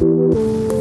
Música